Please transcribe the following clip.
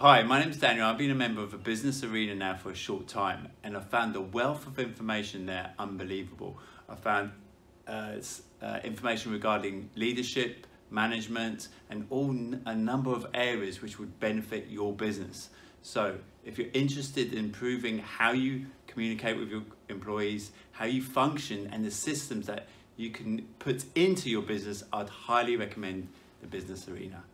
Hi, my name is Daniel. I've been a member of a business arena now for a short time and I found the wealth of information there unbelievable. I found uh, uh, information regarding leadership, management, and all a number of areas which would benefit your business. So, if you're interested in improving how you communicate with your employees, how you function, and the systems that you can put into your business, I'd highly recommend the Business Arena.